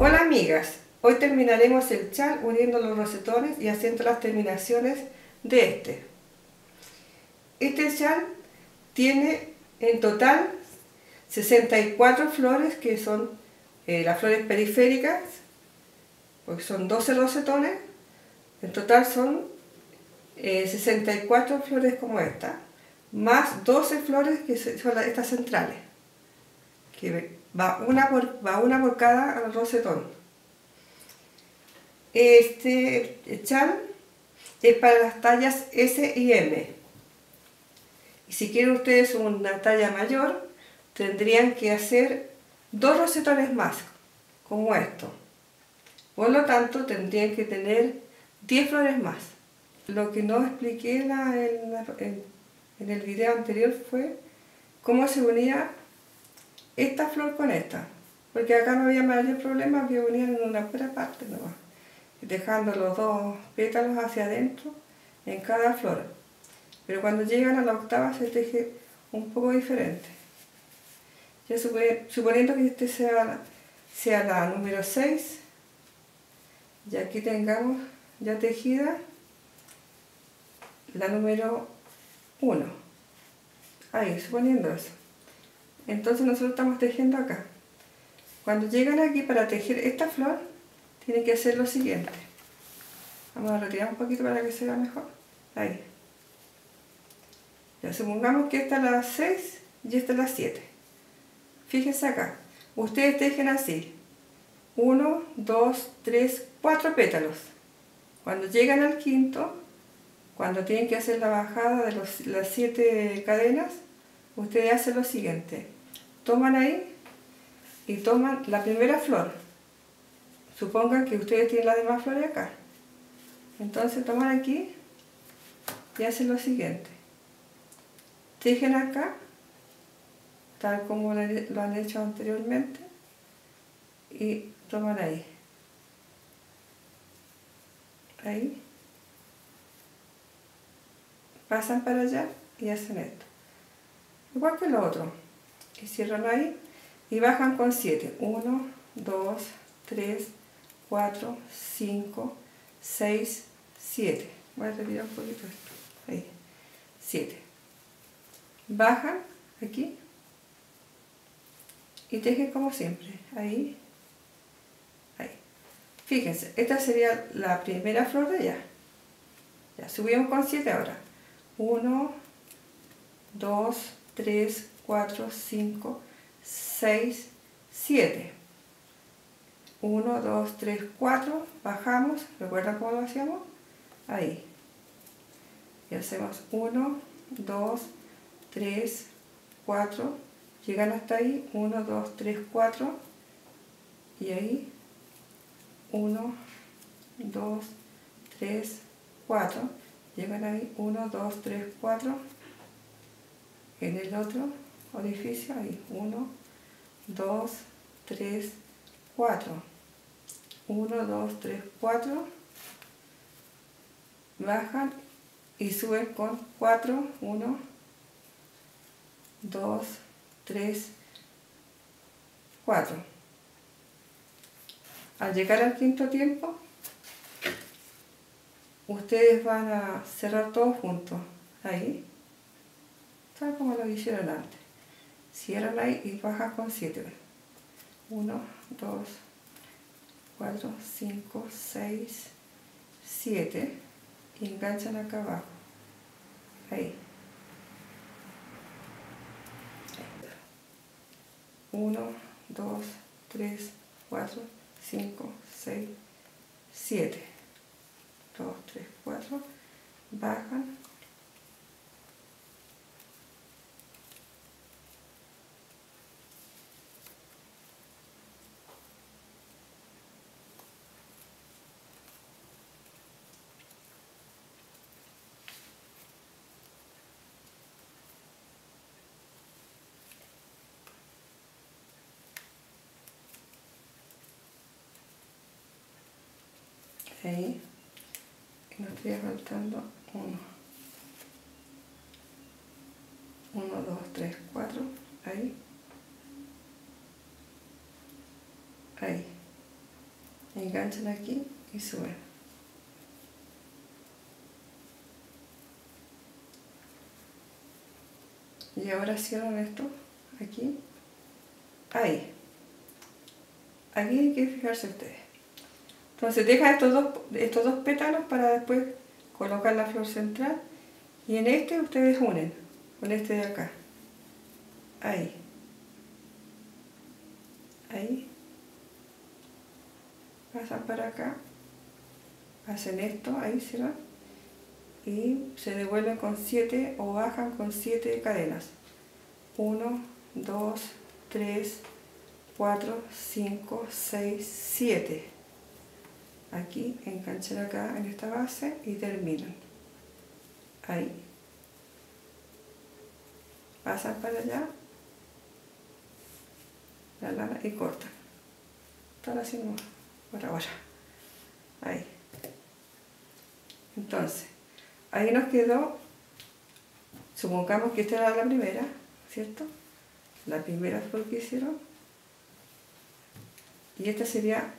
Hola amigas, hoy terminaremos el chal uniendo los rosetones y haciendo las terminaciones de este. Este chal tiene en total 64 flores que son eh, las flores periféricas, porque son 12 rosetones, en total son 64 eh, flores como esta, más 12 flores que son estas centrales, va una por, va una cada rosetón. Este chal es para las tallas S y M. Y si quieren ustedes una talla mayor, tendrían que hacer dos rosetones más, como esto. Por lo tanto, tendrían que tener 10 flores más. Lo que no expliqué en, el video anterior fue cómo se unía esta flor con esta. Porque acá no había mayor problema, que unían en una pura parte nomás. Dejando los dos pétalos hacia adentro en cada flor. Pero cuando llegan a la octava se teje un poco diferente. Ya suponiendo que este sea, sea la número 6, y aquí tengamos ya tejida la número 1. Ahí, suponiendo eso. Entonces nosotros estamos tejiendo acá. Cuando llegan aquí para tejer esta flor, tienen que hacer lo siguiente. Vamos a retirar un poquito para que se vea mejor. Ahí. Ya supongamos que esta es la 6 y esta es la 7. Fíjense acá. Ustedes tejen así. 1, 2, 3, 4 pétalos. Cuando llegan al quinto, cuando tienen que hacer la bajada de las siete cadenas, ustedes hacen lo siguiente. Toman ahí y toman la primera flor. Supongan que ustedes tienen las demás flores acá. Entonces toman aquí y hacen lo siguiente. Tejen acá, tal como lo han hecho anteriormente, y toman ahí. Ahí pasan para allá y hacen esto. Igual que lo otro. Y cierran ahí y bajan con 7. 1, 2, 3, 4, 5, 6, 7. Voy a retirar un poquito esto. Ahí. 7. Bajan aquí y tejen como siempre. Ahí. Ahí. Fíjense, esta sería la primera flor de allá. Ya subimos con 7 ahora. 1, 2, 3, 4, 5, 6, 7. 1, 2, 3, 4, bajamos, ¿recuerdan cómo lo hacíamos? Ahí. Y hacemos 1, 2, 3, 4, llegan hasta ahí, 1, 2, 3, 4, y ahí, 1, 2, 3, 4, llegan ahí 1, 2, 3, 4 en el otro orificio ahí. 1, 2, 3, 4 1, 2, 3, 4 bajan y suben con 4, 1, 2, 3, 4 al llegar al quinto tiempo ustedes van a cerrar todos juntos, ahí, tal como lo hicieron antes. Cierran ahí y bajan con 7. 1, 2, 4, 5, 6, 7 y enganchan acá abajo. Ahí. 1, 2, 3, 4, 5, 6, 7. 2, 3, 4, bajan ahí nos estoy faltando uno 1 2 3 4 ahí ahí enganchan aquí y suben. Y ahora cierran esto aquí, ahí. Aquí hay que fijarse ustedes. Entonces deja estos dos, estos dos pétalos para después colocar la flor central y en este ustedes unen con este de acá. Ahí. Ahí. Pasan para acá. Hacen esto, ahí se va. Y se devuelven con 7 o bajan con 7 cadenas. 1, 2, 3, 4, 5, 6, 7. Aquí enganchan acá en esta base y terminan. Ahí. Pasan para allá la lana y cortan. Están haciendo por ahora. Ahí. Entonces, ahí nos quedó, supongamos que esta era la primera, ¿cierto? La primera flor que hicieron. Y esta sería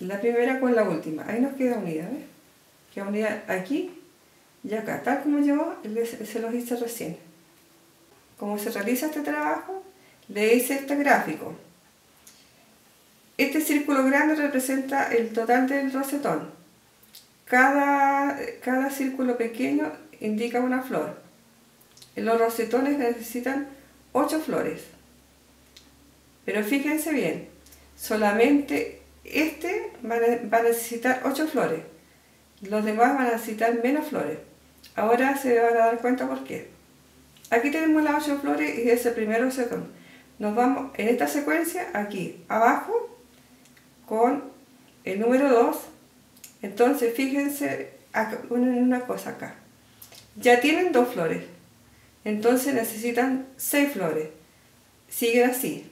la primera con la última. Ahí nos queda unida, ¿ves? Queda unida aquí y acá, tal como yo se los hice recién. Como se realiza este trabajo, le hice este gráfico. Este círculo grande representa el total del rosetón. Cada, cada círculo pequeño indica una flor. Los rosetones necesitan 8 flores. Pero fíjense bien, solamente este va a necesitar 8 flores. Los demás van a necesitar menos flores. Ahora se van a dar cuenta por qué. Aquí tenemos las 8 flores y es el primer rosetón. Nos vamos en esta secuencia aquí abajo con el número 2. Entonces fíjense en una cosa acá. Ya tienen dos flores. Entonces necesitan 6 flores. Siguen así.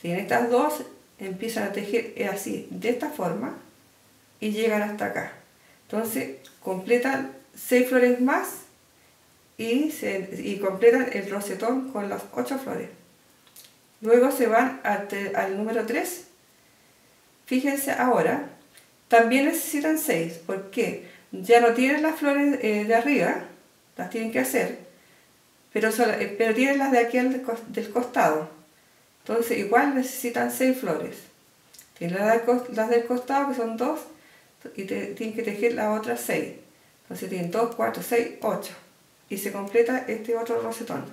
Tienen estas dos, empiezan a tejer así, de esta forma, y llegan hasta acá. Entonces completan 6 flores más y, se, y completan el rosetón con las 8 flores. Luego se van al, número 3. Fíjense ahora, también necesitan 6. porque Ya no tienen las flores eh, de arriba, las tienen que hacer, pero, eh, pero tienen las de aquí del costado. Entonces igual necesitan 6 flores. Tienen las del costado que son 2 y tienen que tejer las otras 6. Entonces tienen 2, 4, 6, 8. Y se completa este otro rosetón.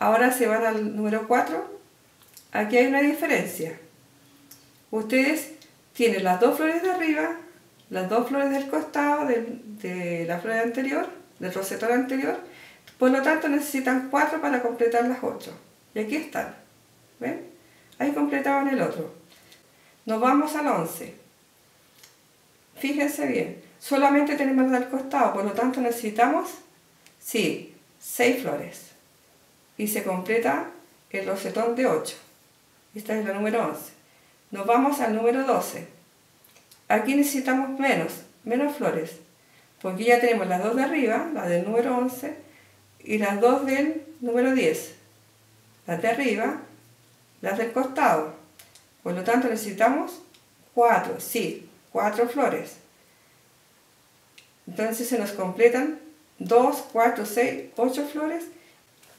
Ahora se van al número 4. Aquí hay una diferencia. Ustedes tienen las dos flores de arriba, las dos flores del costado de, la flor anterior, del rosetón anterior. Por lo tanto necesitan 4 para completar las 8. Y aquí están. ¿Ven? Ahí completaban el otro. Nos vamos al 11. Fíjense bien solamente tenemos del costado, por lo tanto necesitamos, sí, 6 flores. Y se completa el rosetón de 8. Esta es la número 11. Nos vamos al número 12. Aquí necesitamos menos, menos flores, porque ya tenemos las dos de arriba, la del número 11, y las dos del número 10. Las de arriba, las del costado. Por lo tanto necesitamos 4, sí, 4 flores. Entonces se nos completan 2, 4, 6, 8 flores.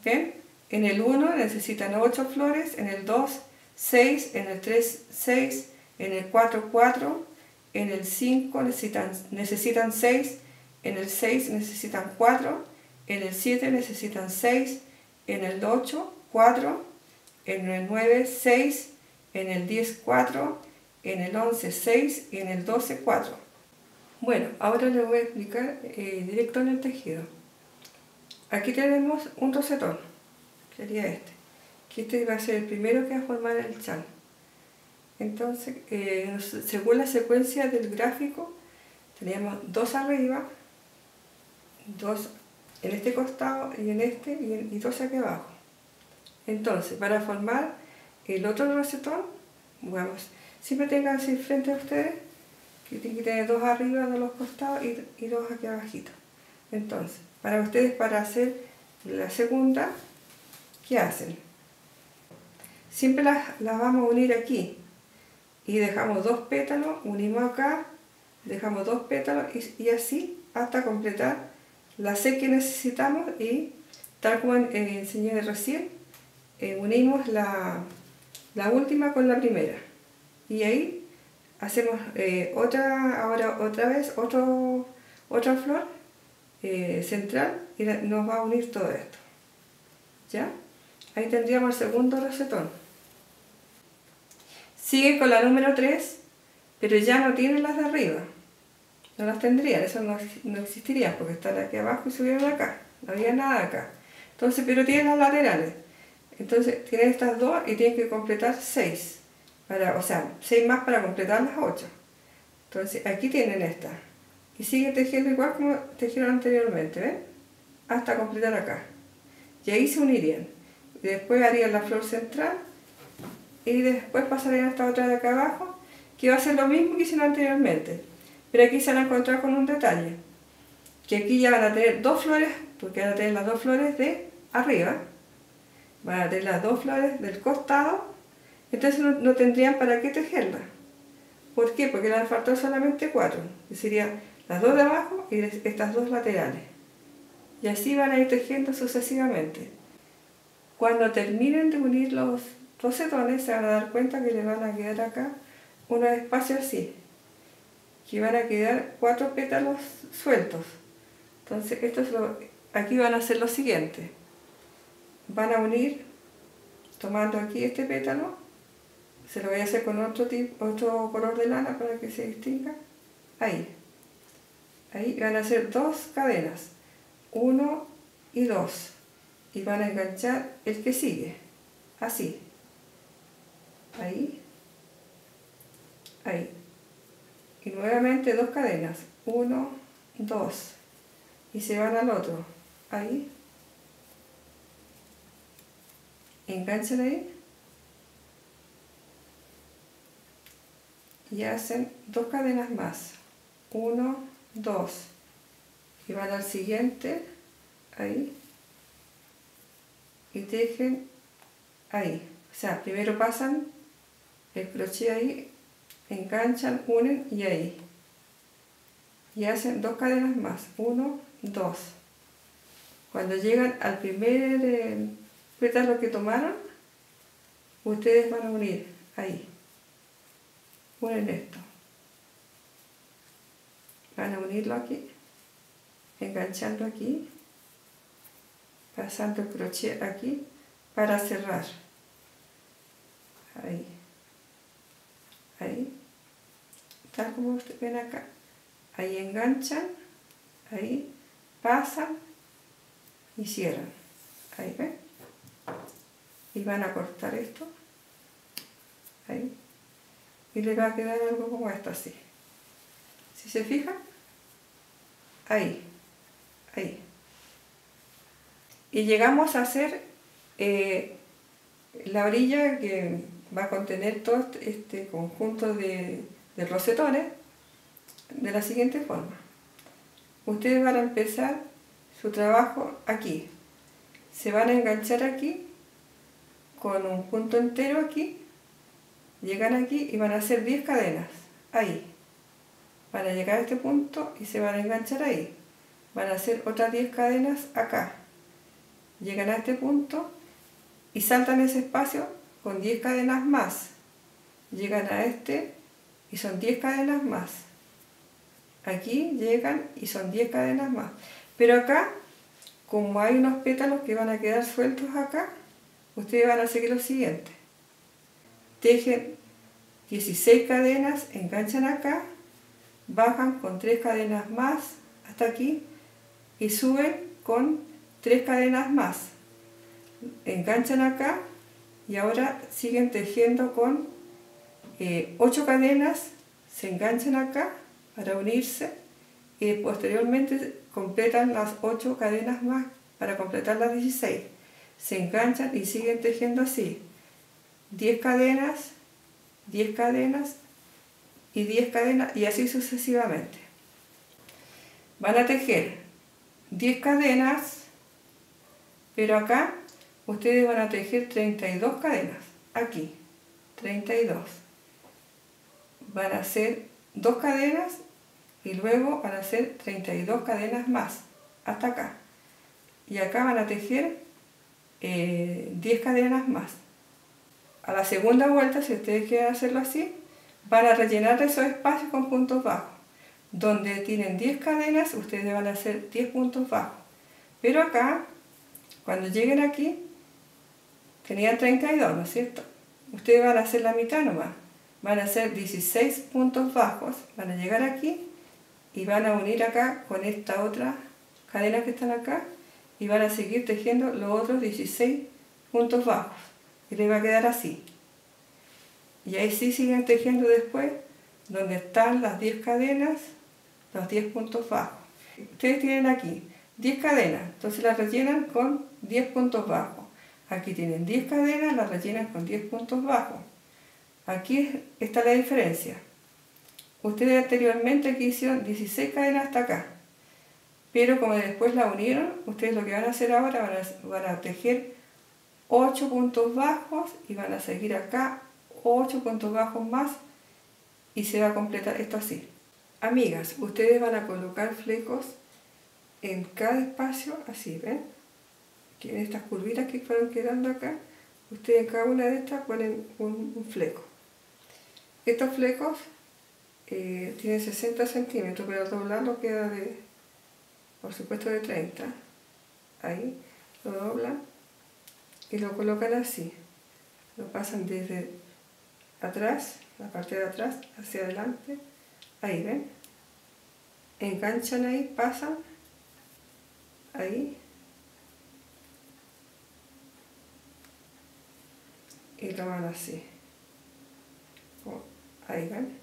¿Ven? En el 1 necesitan 8 flores, en el 2, 6, en el 3, 6, en el 4, 4, en el 5 necesitan, necesitan 6, en el 6 necesitan 4, en el 7 necesitan 6, en el 8, 4, en el 9, 6, en el 10, 4, en el 11, 6 y en el 12, 4. Bueno, ahora les voy a explicar eh, directo en el tejido. Aquí tenemos un rosetón, sería este, que este va a ser el primero que va a formar el chal. Entonces, eh, según la secuencia del gráfico, tenemos dos arriba, dos en este costado y en este y, dos aquí abajo. Entonces, para formar el otro rosetón, vamos, siempre tengan así frente a ustedes que tiene que tener dos arriba de los costados y, dos aquí abajito. Entonces, para ustedes para hacer la segunda, ¿qué hacen? Siempre las, vamos a unir aquí. y dejamos dos pétalos, unimos acá, dejamos dos pétalos y, así hasta completar la C que necesitamos y tal como enseñé recién, eh, unimos la, la, última con la primera y ahí hacemos eh, otra, ahora otra vez otro, otra flor central y nos va a unir todo esto. ¿Ya? Ahí tendríamos el segundo rosetón. Sigue con la número 3, pero ya no tiene las de arriba. No las tendría, eso no, no existiría porque están aquí abajo y subieron acá. No había nada acá. Entonces, pero tiene las laterales. Entonces, tiene estas dos y tiene que completar 6. Para, o sea, 6 más para completar las 8. Entonces, aquí tienen estas. Y sigue tejiendo igual como tejieron anteriormente, ¿ven? Hasta completar acá. Y ahí se unirían. Y después harían la flor central y después pasarían a esta otra de acá abajo, que va a ser lo mismo que hicieron anteriormente. Pero aquí se van a encontrar con un detalle, que aquí ya van a tener dos flores, porque van a tener las dos flores de arriba, van a tener las dos flores del costado, entonces no, tendrían para qué tejerlas. ¿Por qué? Porque le faltado solamente cuatro, serían las dos de abajo y estas dos laterales. Y así van a ir tejiendo sucesivamente. Cuando terminen de unir los rosetones se van a dar cuenta que le van a quedar acá unos espacios así, que van a quedar cuatro pétalos sueltos. Entonces, esto es lo, aquí van a hacer lo siguiente. Van a unir, tomando aquí este pétalo, se lo voy a hacer con otro, tipo, otro color de lana para que se distinga. Ahí. Ahí van a hacer dos cadenas. Uno y dos. Y van a enganchar el que sigue. Así ahí, ahí. Y nuevamente dos cadenas, uno, dos, y se van al otro, ahí, enganchan ahí, y hacen dos cadenas más, uno, dos, y van al siguiente, ahí, y tejen ahí. O sea, primero pasan el crochet ahí, enganchan, unen y ahí. Y hacen dos cadenas más, uno, dos. Cuando llegan al primer eh, pétalo que tomaron, ustedes van a unir ahí. Unen esto. Van a unirlo aquí, enganchando aquí, pasando el crochet aquí para cerrar. Ahí ahí, tal como ustedes ven acá, ahí enganchan, ahí pasan y cierran, ahí ven, y van a cortar esto, ahí, y le va a quedar algo como esto así, si se fijan, ahí, ahí, y llegamos a hacer eh, la orilla que va a contener todo este, este conjunto de, rosetones de la siguiente forma. Ustedes van a empezar su trabajo aquí. Se van a enganchar aquí con un punto entero aquí. Llegan aquí y van a hacer 10 cadenas. Ahí. Van a llegar a este punto y se van a enganchar ahí. Van a hacer otras 10 cadenas acá. Llegan a este punto y saltan ese espacio con 10 cadenas más. Llegan a este y son 10 cadenas más. Aquí llegan y son 10 cadenas más. Pero acá, como hay unos pétalos que van a quedar sueltos acá, ustedes van a seguir lo siguiente. Tejen 16 cadenas, enganchan acá, bajan con 3 cadenas más hasta aquí y suben con 3 cadenas más. Enganchan acá y ahora siguen tejiendo con eh, ocho cadenas, se enganchan acá para unirse y posteriormente completan las ocho cadenas más para completar las 16. Se enganchan y siguen tejiendo así. 10 cadenas, 10 cadenas y 10 cadenas y así sucesivamente. Van a tejer 10 cadenas, pero acá ustedes van a tejer 32 cadenas, aquí, 32. van a hacer dos cadenas y luego van a hacer 32 cadenas más hasta acá y acá van a tejer 10 eh, cadenas más. A la segunda vuelta si ustedes quieren hacerlo así van a rellenar esos espacios con puntos bajos. Donde tienen 10 cadenas ustedes van a hacer 10 puntos bajos. Pero acá cuando lleguen aquí tenían 32 ¿no es cierto? ustedes van a hacer la mitad nomás. Van a hacer 16 puntos bajos van a llegar aquí y van a unir acá con esta otra cadena que están acá y van a seguir tejiendo los otros 16 puntos bajos. Y les va a quedar así. Y ahí sí siguen tejiendo después donde están las 10 cadenas los 10 puntos bajos. Ustedes tienen aquí 10 cadenas entonces las rellenan con 10 puntos bajos. Aquí tienen 10 cadenas las rellenan con 10 puntos bajos. Aquí está la diferencia. Ustedes anteriormente aquí hicieron 16 cadenas hasta acá. Pero como después la unieron, ustedes lo que van a hacer ahora van a, tejer 8 puntos bajos y van a seguir acá 8 puntos bajos más y se va a completar esto así. Amigas, ustedes van a colocar flecos en cada espacio así, ¿ven? Que en estas curvitas que fueron quedando acá, ustedes en cada una de estas ponen un, fleco. Estos flecos eh, tiene 60 centímetros, pero doblarlo queda de, por supuesto, de 30. Ahí lo doblan y lo colocan así. Lo pasan desde atrás, la parte de atrás, hacia adelante. Ahí, ¿ven? Enganchan ahí, pasan. Ahí. Y lo van así. Ahí, ¿ven?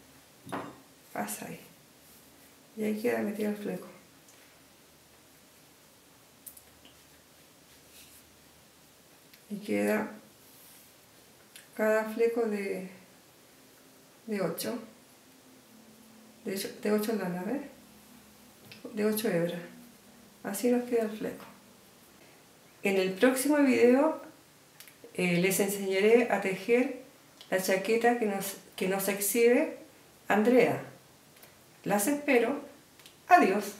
pasa ahí y ahí queda metido el fleco y queda cada fleco de de 8 de, de 8 lanas, ¿ves? de 8 hebras así nos queda el fleco en el próximo video eh, les enseñaré a tejer la chaqueta que nos, que nos exhibe Andrea. Las espero. Adiós.